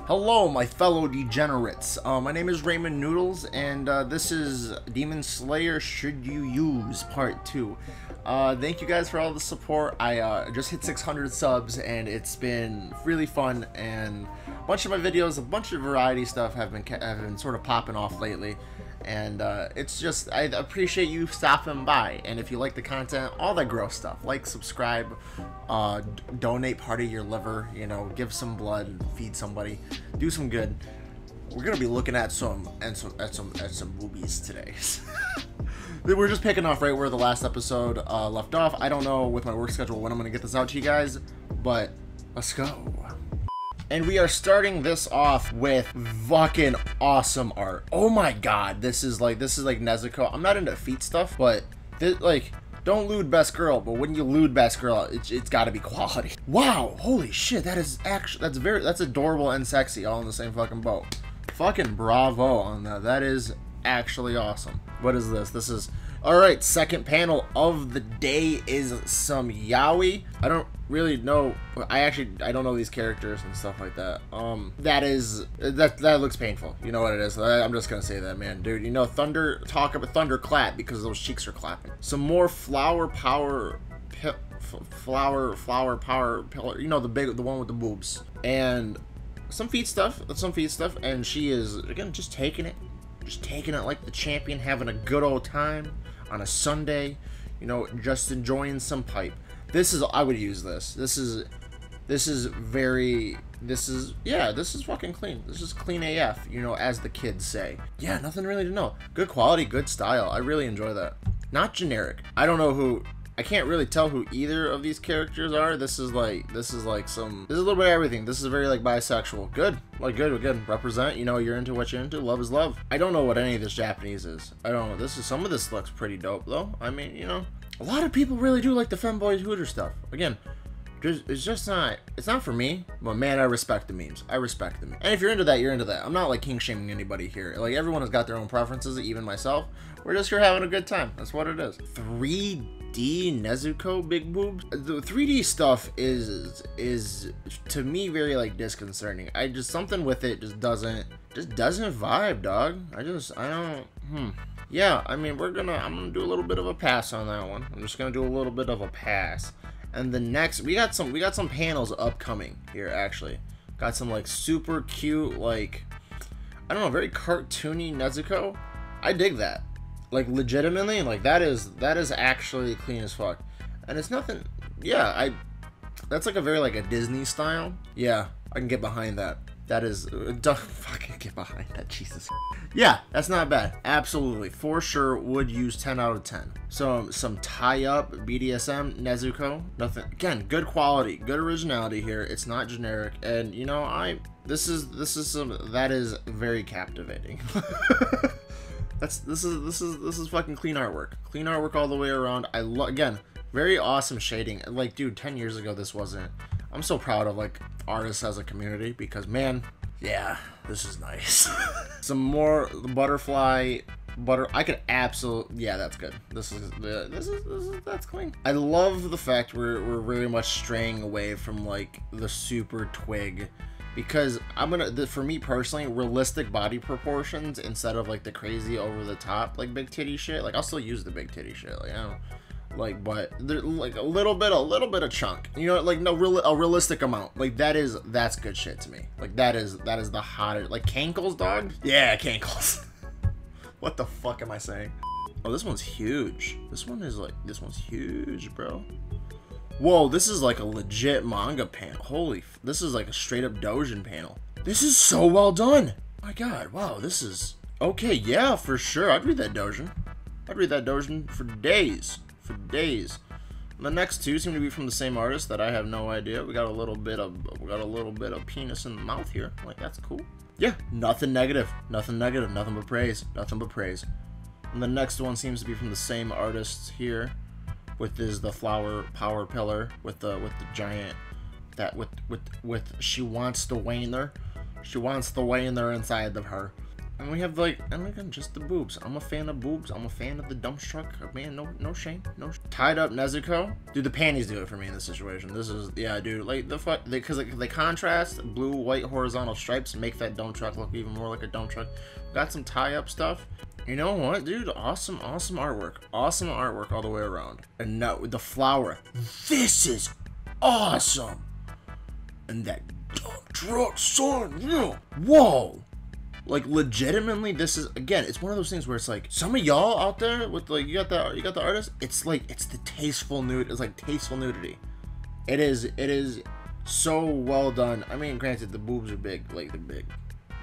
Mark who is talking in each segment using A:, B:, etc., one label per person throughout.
A: Hello, my fellow degenerates. Uh, my name is Raymond Noodles, and uh, this is Demon Slayer Should You Use Part 2. Uh, thank you guys for all the support. I uh, just hit 600 subs, and it's been really fun, and a bunch of my videos, a bunch of variety stuff have been, have been sort of popping off lately and uh, it's just I appreciate you stopping by. And if you like the content, all that gross stuff, like, subscribe, uh, donate part of your liver, you know, give some blood, feed somebody, do some good. We're gonna be looking at some and some at some at some movies today. We're just picking off right where the last episode uh, left off. I don't know with my work schedule when I'm gonna get this out to you guys, but let's go. And we are starting this off with fucking awesome art. Oh my god, this is like this is like Nezuko. I'm not into feet stuff, but this, like don't lewd best girl, but when you lewd best girl, it's, it's got to be quality. Wow, holy shit, that is actually that's very that's adorable and sexy all in the same fucking boat. Fucking bravo on that. That is actually awesome. What is this? This is all right. Second panel of the day is some yaoi. I don't really know. I actually I don't know these characters and stuff like that. Um, that is that that looks painful. You know what it is. I, am just gonna say that, man, dude. You know, thunder talk about thunder clap because those cheeks are clapping. Some more flower power. Flower, flower power pillar. You know the big, the one with the boobs, and some feet stuff. Some feet stuff, and she is again just taking it, just taking it like the champion, having a good old time on a Sunday. You know, just enjoying some pipe. This is I would use this. This is this is very this is yeah, this is fucking clean. This is clean AF, you know, as the kids say. Yeah, nothing really to know. Good quality, good style. I really enjoy that. Not generic. I don't know who I can't really tell who either of these characters are. This is like this is like some this is a little bit of everything. This is very like bisexual. Good. Like good, good. Represent, you know, you're into what you're into. Love is love. I don't know what any of this Japanese is. I don't know. This is some of this looks pretty dope though. I mean, you know, a lot of people really do like the femboy hooter stuff. Again, it's just not it's not for me but man i respect the memes. I respect them. And if you're into that you're into that. I'm not like king shaming anybody here. Like everyone has got their own preferences even myself. We're just here having a good time. That's what it is. 3d nezuko big boobs? The 3d stuff is is to me very like disconcerting. I just something with it just doesn't just doesn't vibe dog. I just i don't hmm. Yeah, I mean, we're gonna, I'm gonna do a little bit of a pass on that one. I'm just gonna do a little bit of a pass. And the next, we got some, we got some panels upcoming here, actually. Got some, like, super cute, like, I don't know, very cartoony Nezuko. I dig that. Like, legitimately, like, that is, that is actually clean as fuck. And it's nothing, yeah, I, that's like a very, like, a Disney style. Yeah, I can get behind that. That is, uh, don't fucking get behind that, Jesus. Yeah, that's not bad. Absolutely, for sure, would use 10 out of 10. So some tie-up BDSM Nezuko, nothing. Again, good quality, good originality here. It's not generic, and you know, I this is this is some that is very captivating. that's this is this is this is fucking clean artwork, clean artwork all the way around. I love again, very awesome shading. Like, dude, 10 years ago this wasn't. I'm so proud of like artists as a community because man, yeah, this is nice. Some more butterfly butter. I could absolutely yeah, that's good. This is this is this is that's clean. I love the fact we're we're very much straying away from like the super twig because I'm gonna the, for me personally realistic body proportions instead of like the crazy over the top like big titty shit. Like I'll still use the big titty shit. Like I don't like but like a little bit a little bit of chunk. You know like no real a realistic amount. Like that is that's good shit to me. Like that is that is the hottest like cankles dog? Yeah cankles. What the fuck am i saying? Oh this one's huge. This one is like this one's huge bro. Whoa this is like a legit manga panel. Holy this is like a straight up dojin panel. This is so well done. My god wow this is okay yeah for sure. I'd read that dojin i'd read that dojin for days for days. The next two seem to be from the same artist that I have no idea. We got a little bit of we got a little bit of penis in the mouth here. Like that's cool. Yeah, nothing negative. Nothing negative. Nothing but praise. Nothing but praise. And the next one seems to be from the same artist here, with is the flower power pillar with the with the giant that with with with she wants the Wainer. She wants the Wainer inside of her. And we have like, and again, just the boobs. I'm a fan of boobs. I'm a fan of the dump truck. Man, no, no shame, no. Sh Tied up Nezuko, dude. The panties do it for me in this situation. This is, yeah, dude. Like the fuck, because they, they contrast blue, white, horizontal stripes make that dump truck look even more like a dump truck. Got some tie up stuff. You know what, dude? Awesome, awesome artwork. Awesome artwork all the way around. And now with the flower. This is awesome. And that dump truck, son. Yeah. Whoa. Like legitimately, this is again. It's one of those things where it's like some of y'all out there with like you got the you got the artist. It's like it's the tasteful nude. It's like tasteful nudity. It is. It is so well done. I mean, granted, the boobs are big, like they're big,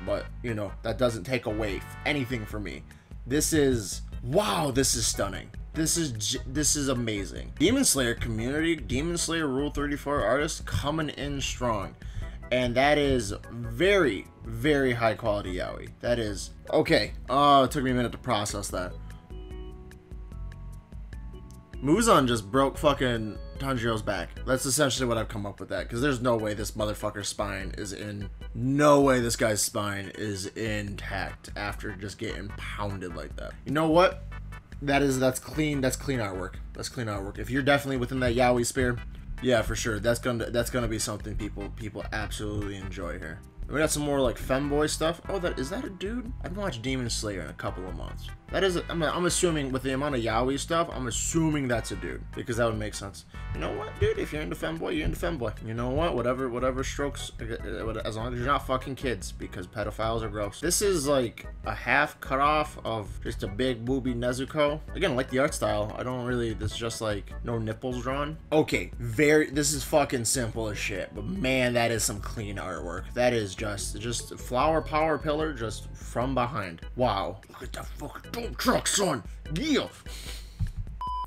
A: but you know that doesn't take away anything for me. This is wow. This is stunning. This is this is amazing. Demon Slayer community, Demon Slayer Rule 34 artists coming in strong and that is very very high quality yaoi that is okay uh it took me a minute to process that Muzan just broke fucking Tanjiro's back. That's essentially what I've come up with that. Because there's no way this motherfucker's spine is in... No way this guy's spine is intact after just getting pounded like that. You know what? That is... That's clean. That's clean artwork. That's clean artwork. If you're definitely within that yaoi sphere, yeah, for sure. That's gonna that's gonna be something people people absolutely enjoy here. we got some more like femboy stuff. Oh, that is that a dude? I haven't watched Demon Slayer in a couple of months. That is, I'm, I'm assuming with the amount of yaoi stuff, I'm assuming that's a dude because that would make sense. You know what, dude? If you're into femboy, you're into femboy. You know what? Whatever, whatever strokes, uh, as long as you're not fucking kids because pedophiles are gross. This is like a half cut off of just a big booby Nezuko. Again, I like the art style. I don't really. This is just like no nipples drawn. Okay, very. This is fucking simple as shit. But man, that is some clean artwork. That is just just flower power pillar just from behind. Wow. Look at that fucking dump truck, son. Yeah.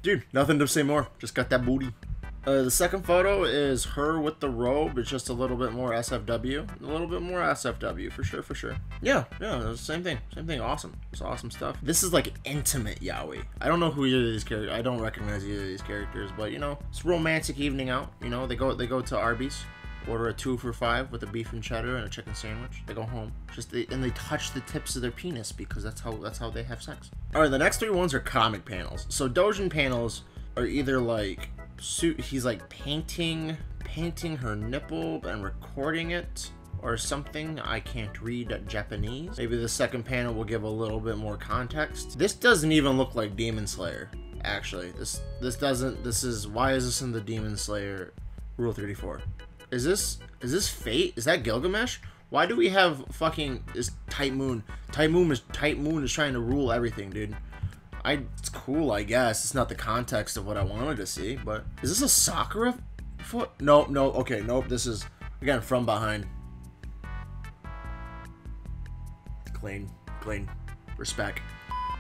A: Dude, nothing to say more. Just got that booty. Uh, the second photo is her with the robe. It's just a little bit more SFW. A little bit more SFW, for sure, for sure. Yeah, yeah, same thing. Same thing. Awesome. It's awesome stuff. This is like intimate yaoi. I don't know who either of these characters. I don't recognize either of these characters, but you know, it's romantic evening out. You know, they go they go to Arby's order a two for five with a beef and cheddar and a chicken sandwich. They go home, just they, and they touch the tips of their penis because that's how that's how they have sex. All right, the next three ones are comic panels. So Dojin panels are either like suit. He's like painting painting her nipple and recording it or something. I can't read Japanese. Maybe the second panel will give a little bit more context. This doesn't even look like Demon Slayer. Actually, this this doesn't. This is why is this in the Demon Slayer Rule 34? Is this is this fate? Is that Gilgamesh? Why do we have fucking this Type Moon? Type Moon is Type Moon is trying to rule everything, dude. I it's cool, I guess. It's not the context of what I wanted to see, but is this a Sakura foot? No, no. Okay, nope. This is again from behind. Clean, clean, respect.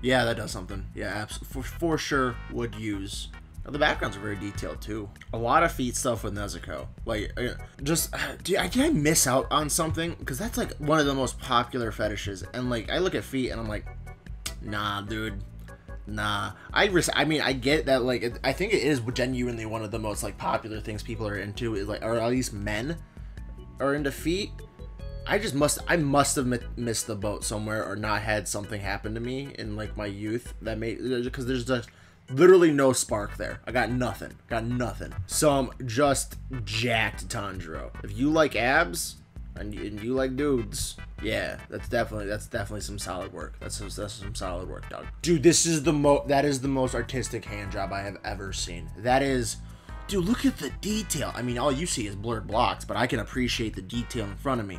A: Yeah, that does something. Yeah, for, for sure would use the backgrounds are very detailed too. A lot of feet stuff with Nezuko. Like, uh, just do I, did I miss out on something? Because that's like one of the most popular fetishes. And like, I look at feet and I'm like, nah, dude, nah. I res- I mean, I get that. Like, it, I think it is genuinely one of the most like popular things people are into. Is like, or at least men are into feet. I just must I must have missed the boat somewhere or not had something happen to me in like my youth that made because there's just Literally no spark there. I got nothing. Got nothing. Some just jacked Tanjiro. If you like abs and you, and you like dudes, yeah, that's definitely that's definitely some solid work. That's some, that's some solid work, dog. Dude, this is the mo that is the most artistic hand job I have ever seen. That is Dude, look at the detail. I mean, all you see is blurred blocks, but I can appreciate the detail in front of me.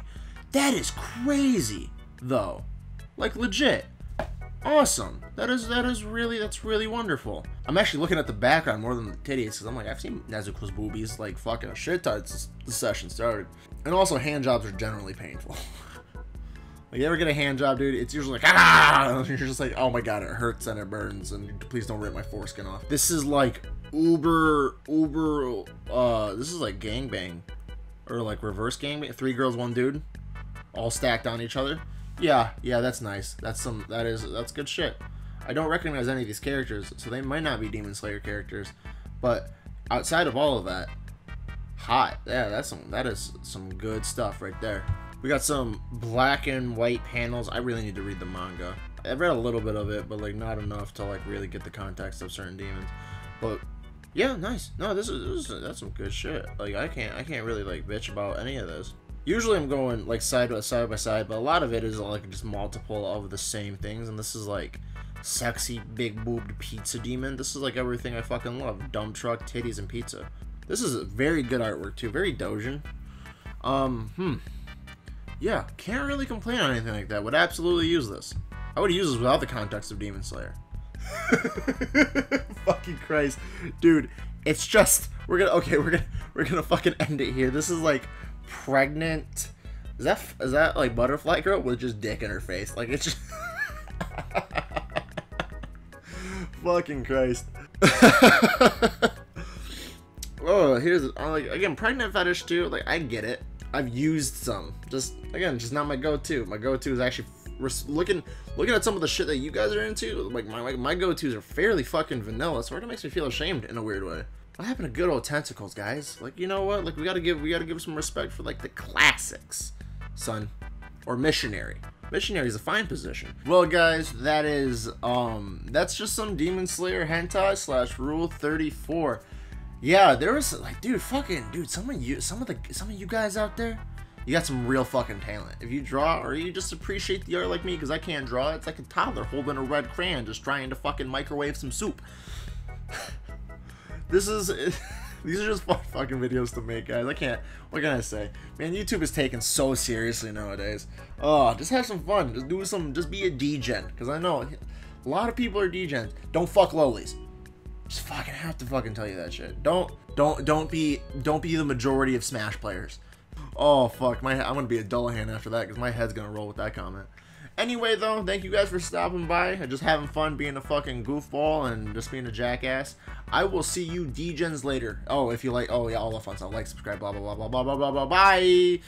A: That is crazy, though. Like legit awesome. That is that is really that's really wonderful. I'm actually looking at the background more than the titties because I'm like I've seen Nezuko's boobies like fucking a shit ton since the session started. And also hand jobs are generally painful. like you ever get a hand job, dude? It's usually like ah, you're just like oh my god, it hurts and it burns, and please don't rip my foreskin off. This is like uber uber. Uh, this is like gangbang, or like reverse gangbang. Three girls, one dude, all stacked on each other. Yeah, yeah, that's nice. That's some that is that's good shit. I don't recognize any of these characters, so they might not be Demon Slayer characters. But outside of all of that, hot. Yeah, that's some that is some good stuff right there. We got some black and white panels. I really need to read the manga. I've read a little bit of it, but like not enough to like really get the context of certain demons. But yeah, nice. No, this is, this is that's some good shit. Like I can't I can't really like bitch about any of this. Usually I'm going like side by side by side, but a lot of it is like just multiple of the same things, and this is like sexy big boobed pizza demon. This is like everything I fucking love: dump truck, titties, and pizza. This is a very good artwork too, very Dojin. Um, hmm. Yeah, can't really complain on anything like that. Would absolutely use this. I would use this without the context of Demon Slayer. fucking Christ, dude! It's just we're gonna okay. We're gonna we're gonna fucking end it here. This is like pregnant. Is that is that like butterfly girl with just dick in her face? Like it's just fucking Christ. oh, here's like again pregnant fetish too. Like I get it. I've used some. Just again, just not my go-to. My go-to is actually looking looking at some of the shit that you guys are into. Like my my, my go-tos are fairly fucking vanilla, so it makes me feel ashamed in a weird way. What happened to good old tentacles, guys? Like you know what? Like we gotta give we gotta give some respect for like the classics, son, or missionary. Missionary is a fine position. Well, guys, that is um that's just some Demon Slayer hentai slash Rule Thirty Four. Yeah, there was like, dude, fucking, dude, some of you, some of the, some of you guys out there, you got some real fucking talent. If you draw or you just appreciate the art like me, because I can't draw, it's like a toddler holding a red crayon just trying to fucking microwave some soup. this is, these are just fun fucking videos to make, guys. I can't, what can I say? Man, YouTube is taken so seriously nowadays. Oh, just have some fun. Just do some, just be a degen, because I know a lot of people are degens. Don't fuck lolis. Just fucking have to fucking tell you that shit. Don't don't don't be don't be the majority of Smash players. Oh fuck, my I'm gonna be a Dullahan after that because my head's gonna roll with that comment. Anyway, though, thank you guys for stopping by and just having fun being a fucking goofball and just being a jackass. I will see you degens later. Oh, if you like, oh yeah, all the fun stuff, like, subscribe, blah blah blah blah blah blah blah blah. Bye.